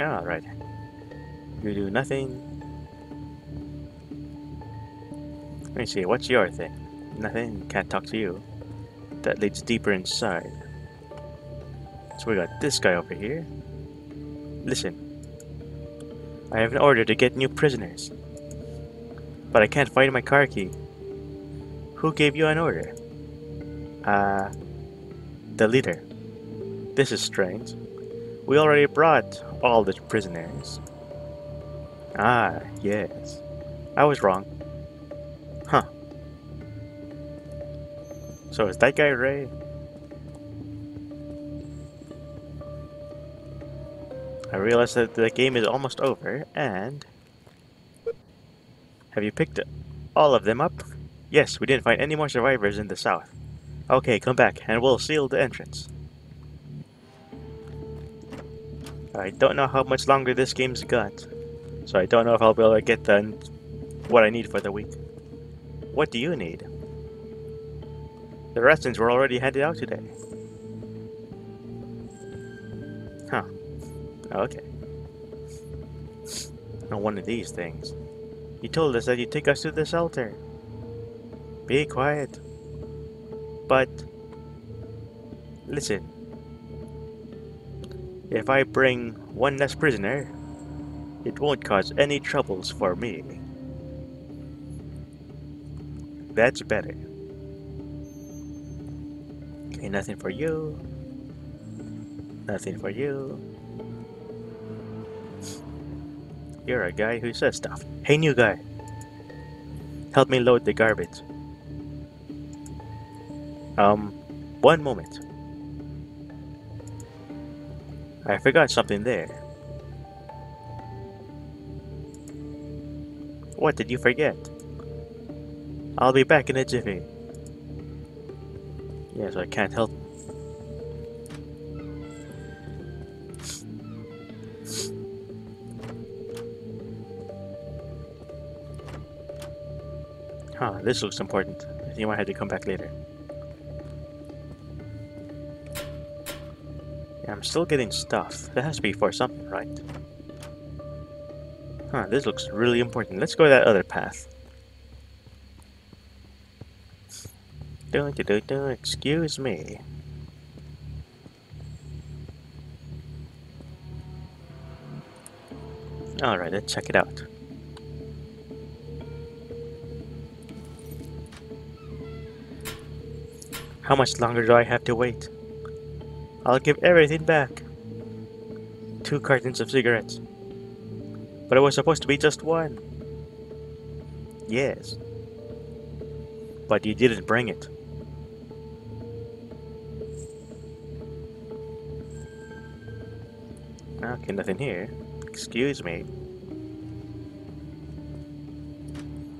Alright. You do nothing. Let me see, what's your thing? Nothing, can't talk to you. That leads deeper inside. So we got this guy over here. Listen. I have an order to get new prisoners. But I can't find my car key. Who gave you an order? Uh, the leader. This is strange. We already brought all the prisoners. Ah, yes. I was wrong. Huh. So is that guy Ray? I realize that the game is almost over, and... Have you picked all of them up? Yes, we didn't find any more survivors in the south. Okay, come back, and we'll seal the entrance. I don't know how much longer this game's got, so I don't know if I'll be able to get done what I need for the week. What do you need? The rations were already handed out today. Huh. Okay. Not one of these things. You told us that you'd take us to the shelter. Be quiet. But, listen. If I bring one less prisoner, it won't cause any troubles for me. That's better. Okay, nothing for you. Nothing for you. You're a guy who says stuff. Hey, new guy. Help me load the garbage. Um, one moment. I forgot something there. What did you forget? I'll be back in a jiffy. Yes, I can't help. Huh, this looks important. I think I have to come back later. Yeah, I'm still getting stuff. That has to be for something, right? Huh, this looks really important. Let's go that other path. Do do do do. Excuse me. Alright, let's check it out. How much longer do I have to wait? I'll give everything back. Two cartons of cigarettes. But it was supposed to be just one. Yes. But you didn't bring it. Okay, nothing here. Excuse me.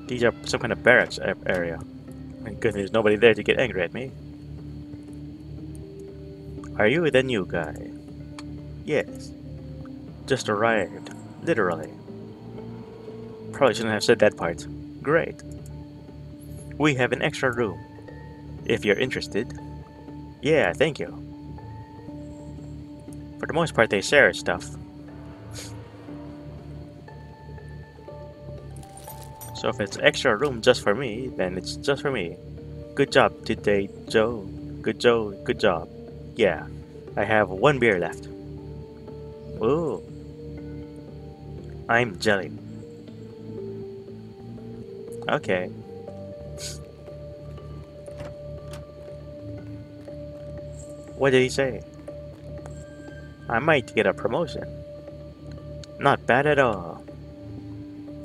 These are some kind of barracks area. Thank goodness there's nobody there to get angry at me. Are you the new guy? Yes. Just arrived. Literally. Probably shouldn't have said that part. Great. We have an extra room. If you're interested. Yeah, thank you. For the most part, they share stuff. So if it's extra room just for me, then it's just for me. Good job today, Joe. Good Joe, good job. Yeah, I have one beer left. Ooh. I'm jelly. Okay. What did he say? I might get a promotion. Not bad at all.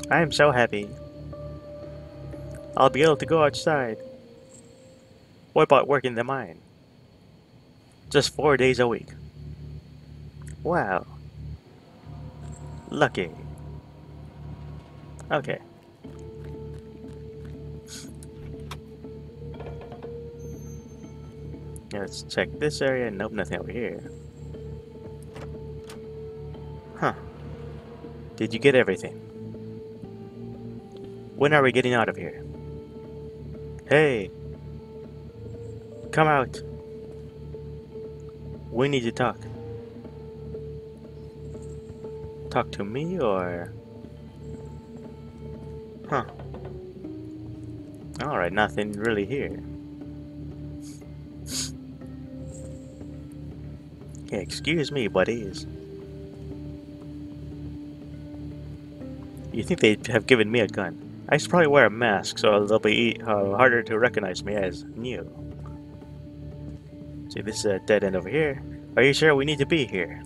I am so happy. I'll be able to go outside. What about working the mine? Just four days a week. Wow. Lucky. Okay. Let's check this area. Nope, nothing over here. Huh. Did you get everything? When are we getting out of here? Hey! Come out! We need to talk. talk to me or... Huh. Alright, nothing really here. Yeah, excuse me, buddies. You think they have given me a gun? I should probably wear a mask so they'll be uh, harder to recognize me as new. See, this is a dead end over here. Are you sure we need to be here?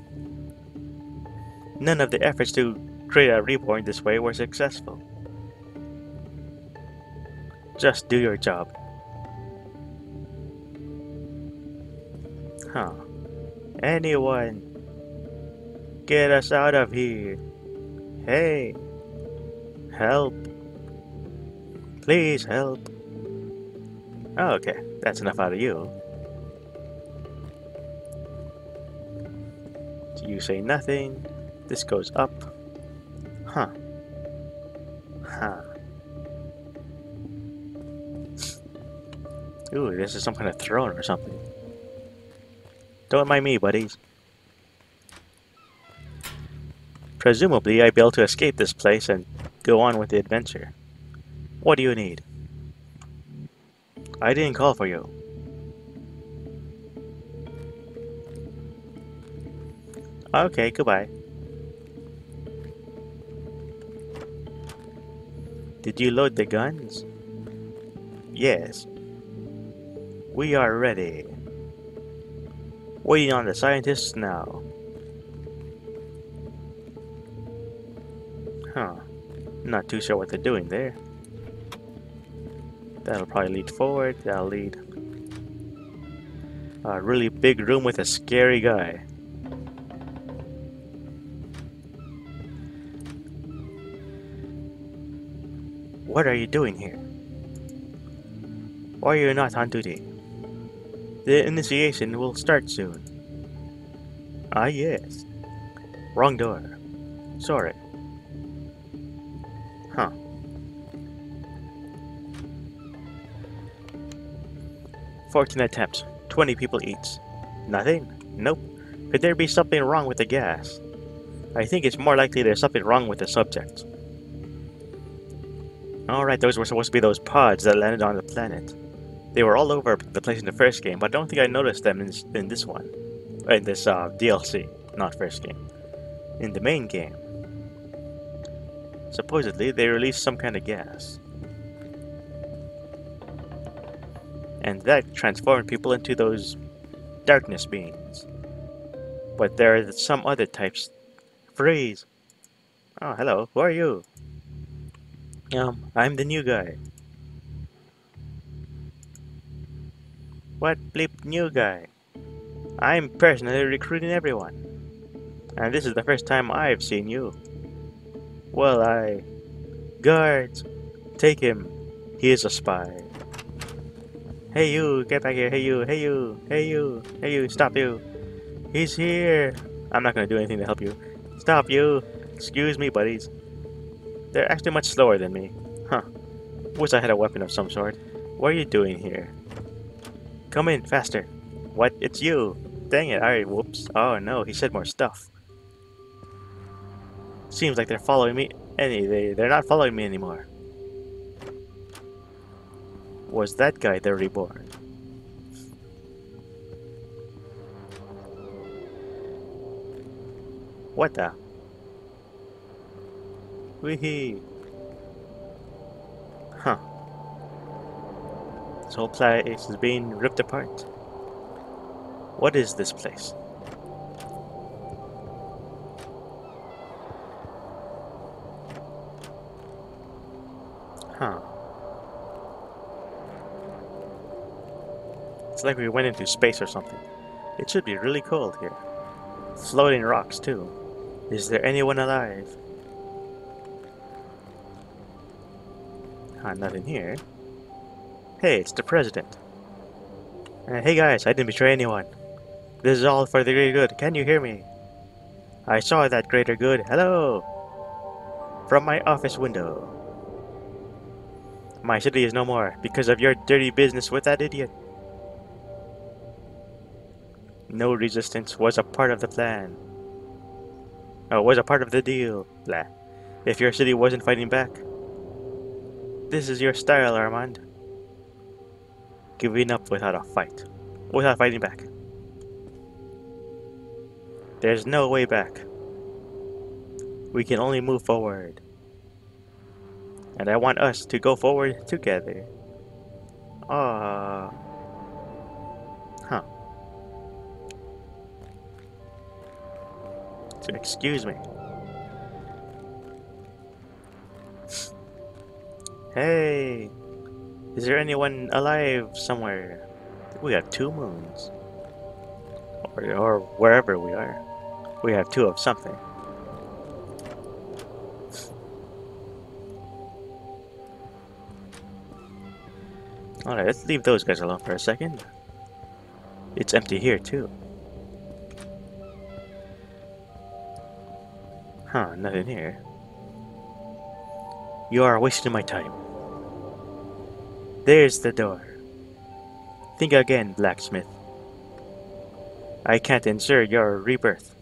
None of the efforts to create a reborn this way were successful. Just do your job. Huh. Anyone, get us out of here. Hey, help. Please help. Okay, that's enough out of you. You say nothing. This goes up. Huh. Huh. Ooh, this is some kind of throne or something. Don't mind me, buddies. Presumably, I'd be able to escape this place and go on with the adventure. What do you need? I didn't call for you. Okay, goodbye. Did you load the guns? Yes. We are ready. Waiting on the scientists now. Huh. Not too sure what they're doing there. That'll probably lead forward. That'll lead... A really big room with a scary guy. What are you doing here? Why are you not on duty? The initiation will start soon. Ah, yes. Wrong door. Sorry. Huh. Fourteen attempts. Twenty people each. Nothing? Nope. Could there be something wrong with the gas? I think it's more likely there's something wrong with the subject. Alright, those were supposed to be those pods that landed on the planet. They were all over the place in the first game, but I don't think I noticed them in, in this one. In this uh, DLC, not first game. In the main game. Supposedly, they released some kind of gas. And that transformed people into those darkness beings. But there are some other types. Freeze! Oh, hello. Who are you? Um, I'm the new guy. What bleep new guy? I'm personally recruiting everyone. And this is the first time I've seen you. Well, I... Guards! Take him. He is a spy. Hey you, get back here. Hey you, hey you, hey you, hey you, stop you. He's here. I'm not gonna do anything to help you. Stop you. Excuse me, buddies. They're actually much slower than me. Huh. Wish I had a weapon of some sort. What are you doing here? Come in, faster. What? It's you. Dang it, alright, whoops. Oh no, he said more stuff. Seems like they're following me. Any, they, they're not following me anymore. Was that guy the reborn? What the? Huh. This whole place is being ripped apart. What is this place? Huh. It's like we went into space or something. It should be really cold here. Floating rocks, too. Is there anyone alive? Huh, nothing here. Hey, it's the president. Uh, hey guys, I didn't betray anyone. This is all for the greater good. Can you hear me? I saw that greater good. Hello! From my office window. My city is no more because of your dirty business with that idiot. No resistance was a part of the plan. Oh, was a part of the deal. Blah. If your city wasn't fighting back. This is your style, Armand. Giving up without a fight. Without fighting back. There's no way back. We can only move forward. And I want us to go forward together. Ah. Huh. So excuse me. Hey! Is there anyone alive somewhere? We have two moons. Or, or wherever we are. We have two of something. Alright, let's leave those guys alone for a second. It's empty here, too. Huh, nothing here. You are wasting my time. There's the door. Think again, blacksmith. I can't ensure your rebirth.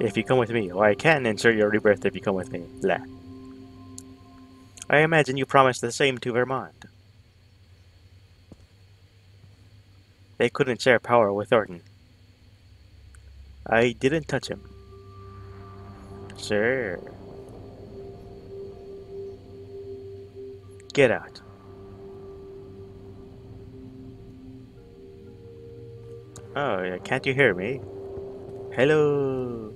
If you come with me, or I can ensure your rebirth if you come with me. Blah. I imagine you promised the same to Vermont. They couldn't share power with Thornton. I didn't touch him. Sure. Get out. Oh, yeah, can't you hear me? Hello.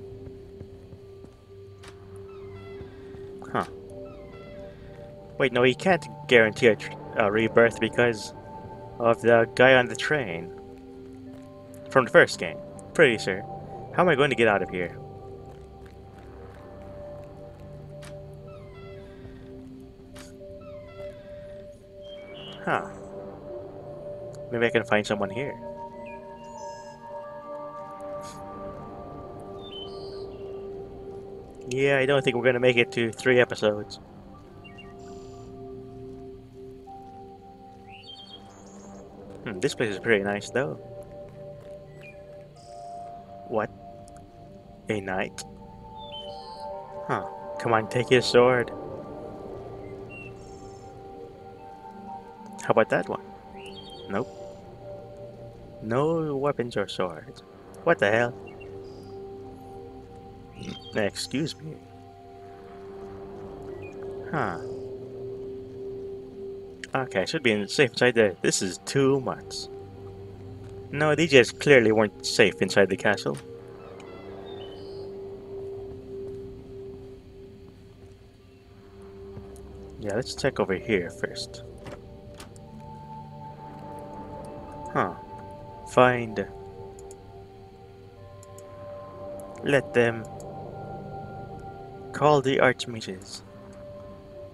Huh. Wait, no, he can't guarantee a, a rebirth because of the guy on the train. From the first game. Pretty sure. How am I going to get out of here? Huh. Maybe I can find someone here. Yeah, I don't think we're gonna make it to three episodes. Hmm, this place is pretty nice though. What? A knight? Huh. Come on, take his sword. How about that one? Nope. No weapons or swords. What the hell? Excuse me. Huh. Okay, should be in safe inside there. This is too much. No, these just clearly weren't safe inside the castle. Yeah, let's check over here first. Huh. Find. Let them. Call the archmages.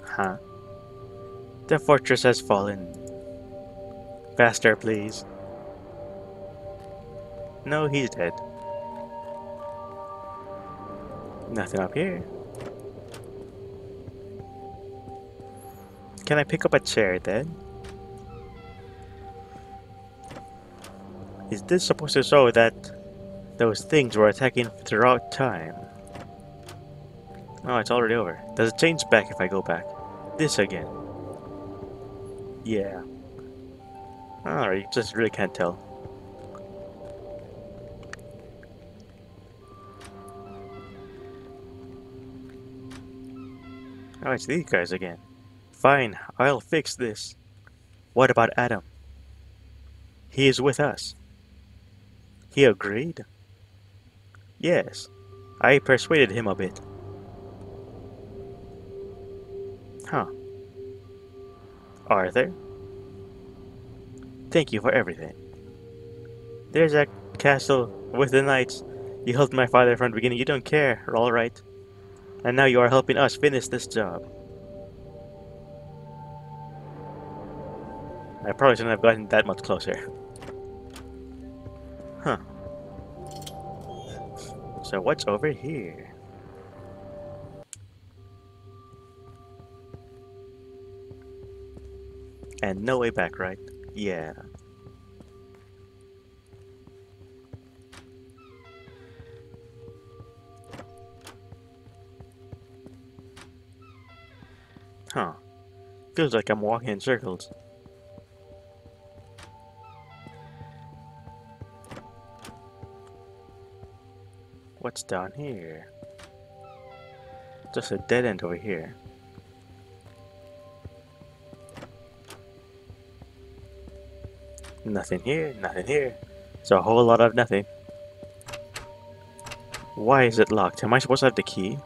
Huh. The fortress has fallen. Faster, please. No, he's dead. Nothing up here. Can I pick up a chair then? Is this supposed to show that those things were attacking throughout time? Oh, it's already over. Does it change back if I go back? This again. Yeah. Alright, just really can't tell. Oh, it's these guys again. Fine, I'll fix this. What about Adam? He is with us. He agreed? Yes, I persuaded him a bit. Arthur? Thank you for everything. There's a castle with the knights. You helped my father from the beginning. You don't care, alright. And now you are helping us finish this job. I probably shouldn't have gotten that much closer. Huh. So what's over here? And no way back, right? Yeah. Huh. Feels like I'm walking in circles. What's down here? Just a dead end over here. Nothing here, nothing here. It's a whole lot of nothing. Why is it locked? Am I supposed to have the key?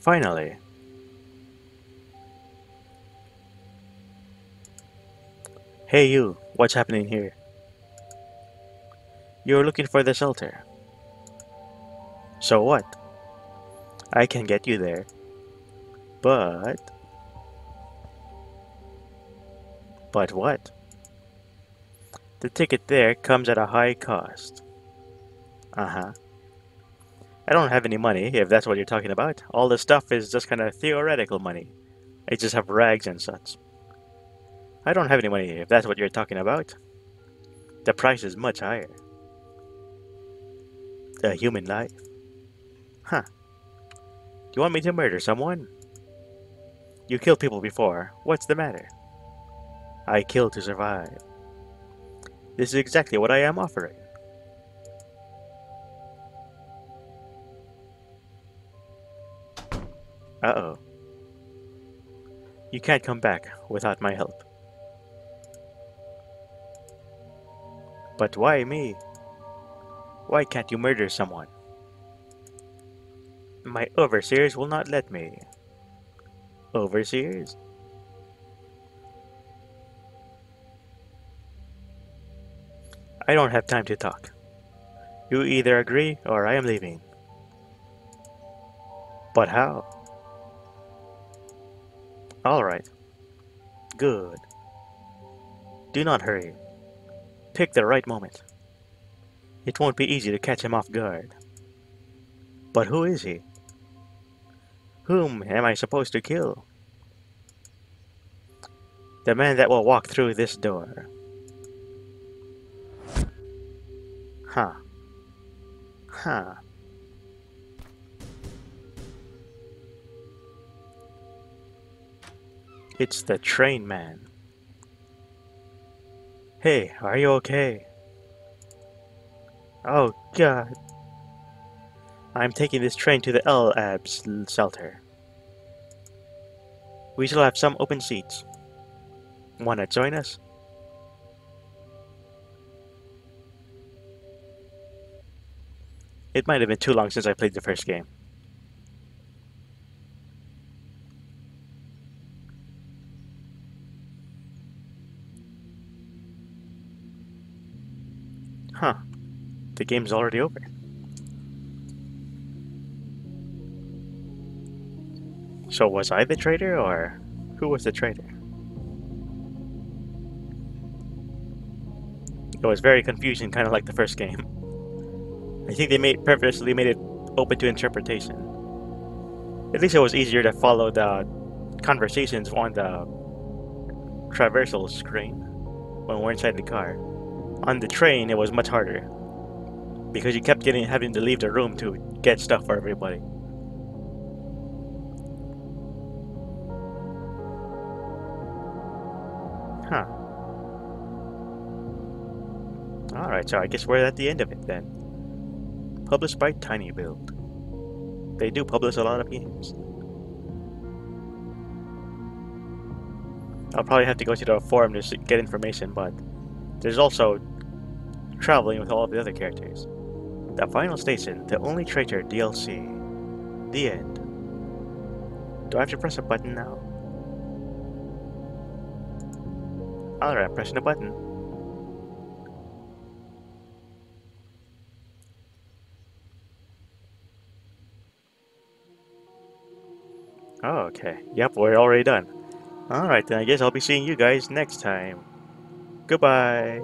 Finally. Hey you, what's happening here? You're looking for the shelter. So what? I can get you there. But... But what? The ticket there comes at a high cost. Uh-huh. I don't have any money, if that's what you're talking about. All this stuff is just kind of theoretical money. I just have rags and such. I don't have any money, if that's what you're talking about. The price is much higher. A human life. Huh. You want me to murder someone? You killed people before. What's the matter? I kill to survive. This is exactly what I am offering. Uh-oh. You can't come back without my help. But why me? Why can't you murder someone? My overseers will not let me. Overseers? I don't have time to talk. You either agree or I am leaving. But how? Alright. Good. Do not hurry. Pick the right moment. It won't be easy to catch him off guard. But who is he? Whom am I supposed to kill? The man that will walk through this door. Huh. Huh. It's the train man. Hey, are you okay? Oh god. I'm taking this train to the El-Abs shelter. We still have some open seats. Wanna join us? It might have been too long since I played the first game. Huh. The game's already over. So was I the traitor, or who was the traitor? It was very confusing, kind of like the first game. I think they made purposely made it open to interpretation. At least it was easier to follow the conversations on the traversal screen when we're inside the car. On the train, it was much harder because you kept getting having to leave the room to get stuff for everybody. Huh. Alright, so I guess we're at the end of it then. Published by tinyBuild. They do publish a lot of games. I'll probably have to go to the forum to get information, but there's also traveling with all the other characters. The final station, the only traitor DLC. The end. Do I have to press a button now? Alright, pressing a button. Okay. Yep, we're already done. Alright, then I guess I'll be seeing you guys next time. Goodbye.